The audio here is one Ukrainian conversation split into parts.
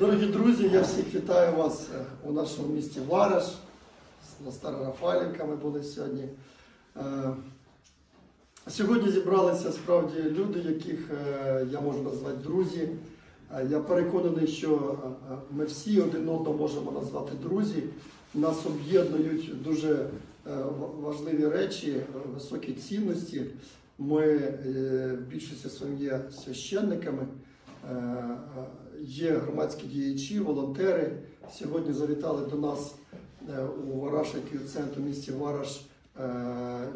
Дорогі друзі, я всіх вітаю вас е, у нашому місті Вараш. На Старорафалівка ми були сьогодні. Е, Сьогодні зібралися справді люди, яких е, я можу назвати друзі. Я переконаний, що ми всі один одного можемо назвати друзі. Нас об'єднують дуже важливі речі, високі цінності. Ми в більшості своїм є священниками, є громадські діячі, волонтери. Сьогодні завітали до нас е, у Вараш, центру місті Вараш. е,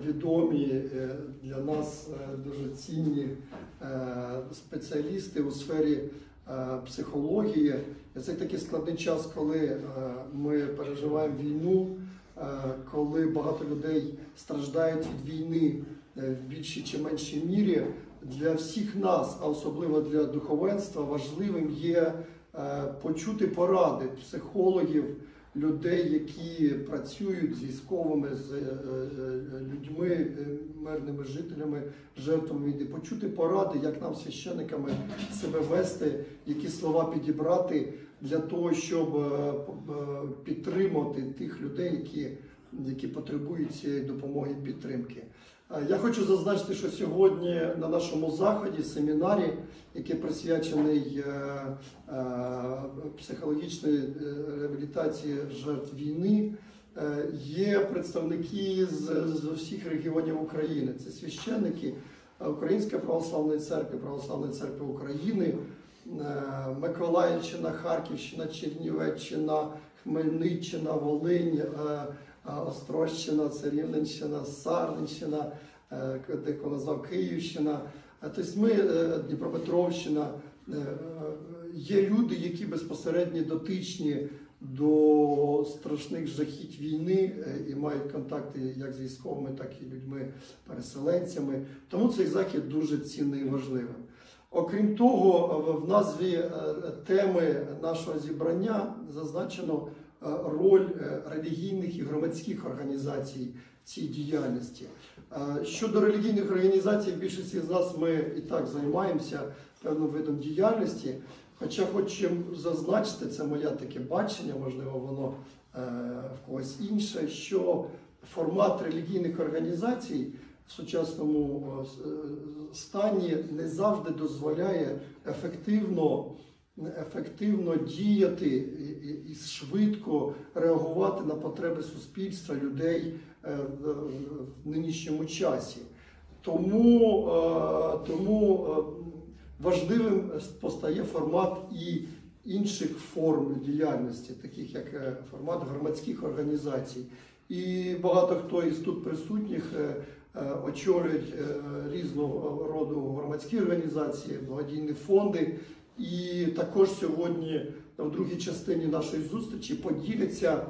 Відомі е, для нас е, дуже цінні е, спеціалісти у сфері е, психології. Це такий складний час, коли е, ми переживаємо війну, е, коли багато людей страждають від війни е, в більшій чи меншій мірі. Для всіх нас, а особливо для духовенства, важливим є е, почути поради психологів, людей, які працюють з військовими, з е, е, людьми, мирними жителями, жертвами війни, почути поради, як нам, священниками, себе вести, які слова підібрати для того, щоб підтримати тих людей, які, які потребують цієї допомоги підтримки. Е, Я хочу зазначити, що сьогодні на нашому заході, семінарі, який присвячений е, е, психологічної реабілітації жертв війни, є представники з, усіх регіонів України. Це священники Української православної церкви, Православної церкви України, Миколаївщина, Харківщина, Чернівеччина, Хмельниччина, Волинь. Острощина, це Рівненщина, Сарненщина, е, деко назвав Київщина. Е, Тобто ми, е, Дніпропетровщина, є люди, які безпосередньо дотичні до страшних жахіть війни і мають контакти як з військовими, так і людьми-переселенцями. Тому цей захід дуже цінний і важливим. Окрім того, в- назві теми нашого зібрання зазначено роль е, релігійних і громадських організацій в цій діяльності. Е, Щодо релігійних організацій, більшість з нас ми і так займаємося певним видом діяльності. Хоча хочемо зазначити, це моє таке бачення, можливо, воно е, в когось інше, що формат релігійних організацій в сучасному е, е, стані не завжди дозволяє ефективно ефективно діяти і, швидко реагувати на потреби суспільства, людей е, в, нинішньому часі. Тому, е, тому е, важливим постає формат і інших форм діяльності, таких як формат громадських організацій. І багато хто із тут присутніх очолюють різного роду громадські організації, благодійні фонди. І також сьогодні в другій частині нашої зустрічі поділяться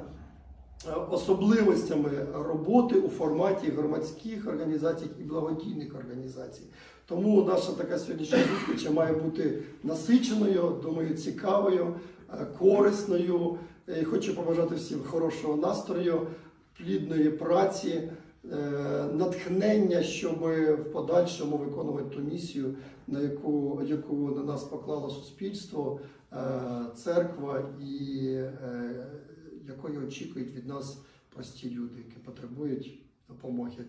е, особливостями роботи у форматі громадських організацій і благодійних організацій. Тому наша така сьогоднішня зустріч має бути насиченою, думаю, цікавою, е, корисною. Хочу побажати всім хорошого настрою, плідної праці, натхнення, щоб в подальшому виконувати ту місію, на яку, яку на нас поклало суспільство, е, церква і е, якої очікують від нас прості люди, які потребують допомоги.